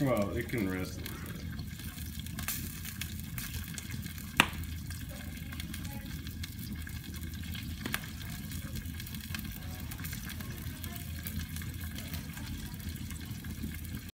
Well, it can rest.